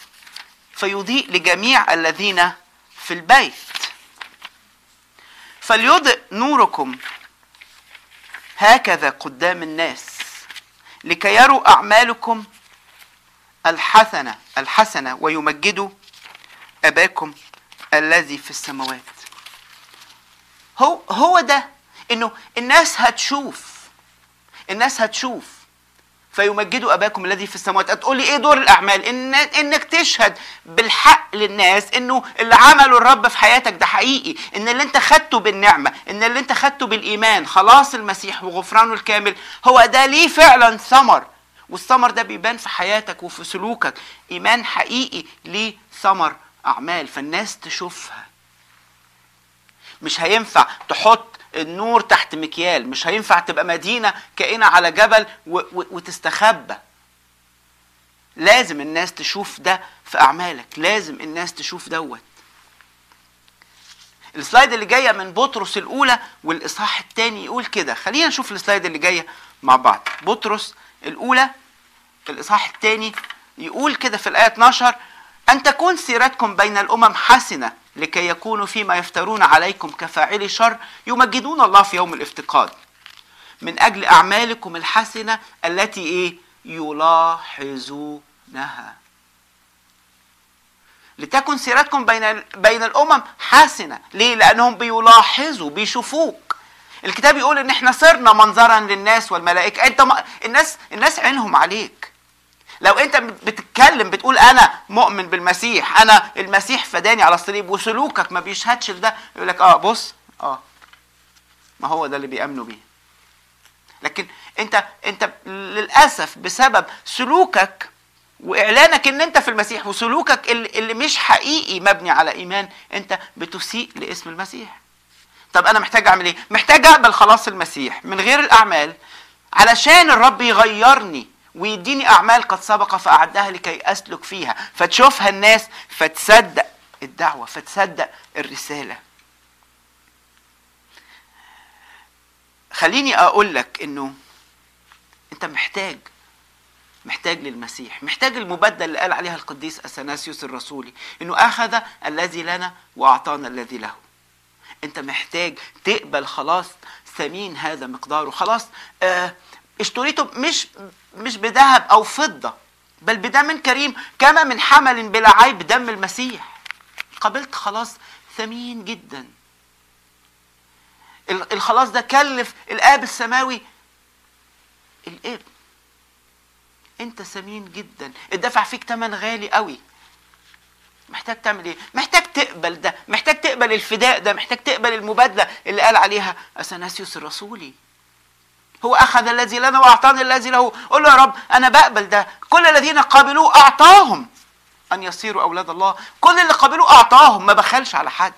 A: فيضيء لجميع الذين في البيت. فليضئ نوركم هكذا قدام الناس لكي يروا أعمالكم الحسنة الحسنة ويمجدوا أباكم الذي في السماوات. هو هو ده إنه الناس هتشوف الناس هتشوف فيمجدوا أباكم الذي في السماوات. هتقول لي إيه دور الأعمال؟ إن إنك تشهد بالحق للناس إنه اللي عمله الرب في حياتك ده حقيقي. إن اللي أنت خدته بالنعمة إن اللي أنت خدته بالإيمان خلاص المسيح وغفرانه الكامل. هو ده ليه فعلا ثمر؟ والثمر ده بيبان في حياتك وفي سلوكك. إيمان حقيقي ليه ثمر أعمال. فالناس تشوفها. مش هينفع تحط النور تحت مكيال مش هينفع تبقى مدينة كائنة على جبل وتستخبى. لازم الناس تشوف ده في أعمالك لازم الناس تشوف دوت. السلايد اللي جاية من بطرس الأولى والإصحاح الثاني يقول كده. خلينا نشوف السلايد اللي جاية مع بعض. بطرس الأولى الإصحاح الثاني يقول كده في الآية 12 أن تكون سيرتكم بين الأمم حسنة. لكي يكونوا فيما يفترون عليكم كفاعلي شر يمجدون الله في يوم الافتقاد. من أجل أعمالكم الحسنة التي إيه؟ يلاحظونها. لتكن سيرتكم بين بين الأمم حسنة. ليه؟ لأنهم بيلاحظوا بيشوفوك. الكتاب يقول إن إحنا صرنا منظرا للناس والملائكة. أنت ما الناس الناس عينهم عليك. لو انت بتتكلم بتقول أنا مؤمن بالمسيح أنا المسيح فداني على الصليب وسلوكك ما بيشهدش لده يقول لك آه بص آه ما هو ده اللي بيأمنوا بيه. لكن انت انت للأسف بسبب سلوكك وإعلانك ان انت في المسيح وسلوكك اللي, اللي مش حقيقي مبني على إيمان انت بتسيء لاسم المسيح. طب أنا محتاج أعمل إيه؟ محتاج أقبل خلاص المسيح من غير الأعمال علشان الرب يغيرني. ويديني أعمال قد سبق فأعدها لكي أسلك فيها. فتشوفها الناس فتصدق الدعوة فتصدق الرسالة. خليني أقول لك إنه أنت محتاج محتاج للمسيح محتاج المبادلة اللي قال عليها القديس أثناسيوس الرسولي إنه أخذ الذي لنا وأعطانا الذي له. أنت محتاج تقبل خلاص ثمين هذا مقداره. خلاص آه اشتريته مش مش بذهب أو فضة بل بدم كريم كما من حمل بلا عيب دم المسيح. قبلت خلاص ثمين جدا. الخلاص ده كلف الآب السماوي. الابن انت ثمين جدا. اتدفع فيك ثمن غالي قوي محتاج تعمل إيه؟ محتاج تقبل ده محتاج تقبل الفداء ده محتاج تقبل المبادلة اللي قال عليها أثناسيوس الرسولي. هو أخذ الذي لنا وأعطاني الذي له. قول له يا رب أنا بقبل ده. كل الذين قابلوه أعطاهم. أن يصيروا أولاد الله. كل اللي قابلوه أعطاهم. ما بخلش على حد.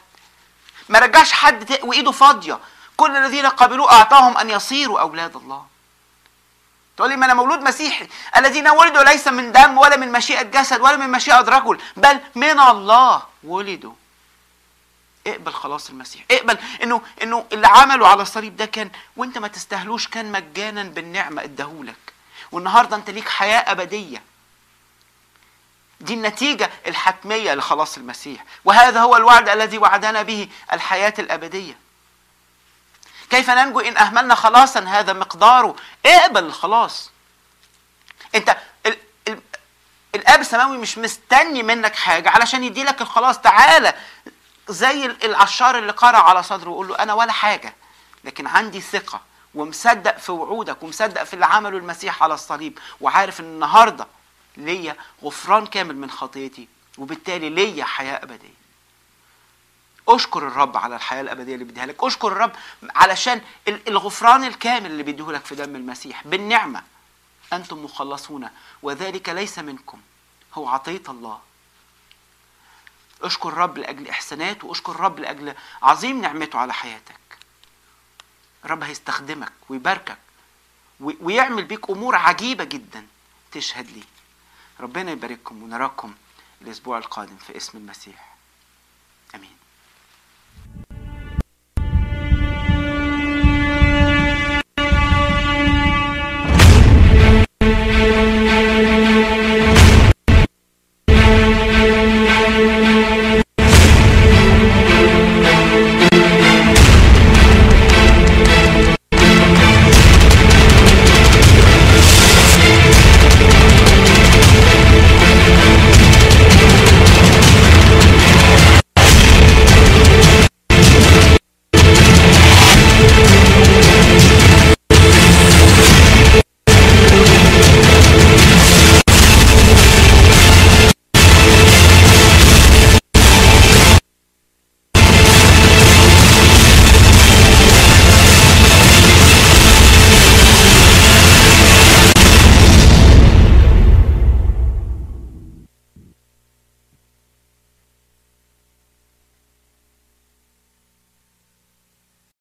A: ما رجعش حد وإيده فاضية. كل الذين قابلوه أعطاهم أن يصيروا أولاد الله. تقول لي ما أنا مولود مسيحي. الذين ولدوا ليس من دم ولا من مشيئة جسد ولا من مشيئة رجل بل من الله ولدوا. اقبل خلاص المسيح. اقبل انه انه اللي عمله على الصليب ده كان وانت ما تستاهلوش كان مجانا بالنعمة اداهولك والنهاردة انت ليك حياة أبدية. دي النتيجة الحتمية لخلاص المسيح. وهذا هو الوعد الذي وعدنا به الحياة الأبدية. كيف ننجو إن أهملنا خلاصا هذا مقداره؟ اقبل الخلاص انت ال ال الأب السماوي مش مستني منك حاجة علشان يدي لك الخلاص. تعالى زي العشار اللي قرع على صدره ويقول له أنا ولا حاجة لكن عندي ثقة ومصدق في وعودك ومصدق في اللي عمله المسيح على الصليب وعارف إن النهارده ليا غفران كامل من خطيتي وبالتالي ليا حياة أبدية. أشكر الرب على الحياة الأبدية اللي بيديها لك. أشكر الرب علشان الغفران الكامل اللي بيديه لك في دم المسيح. بالنعمة أنتم مخلصون وذلك ليس منكم هو عطيه الله. أشكر الرب لأجل احساناته وأشكر الرب لأجل عظيم نعمته على حياتك. الرب هيستخدمك ويباركك ويعمل بيك أمور عجيبة جدا تشهد ليه ربنا يبارككم ونراكم الأسبوع القادم في اسم المسيح. آمين.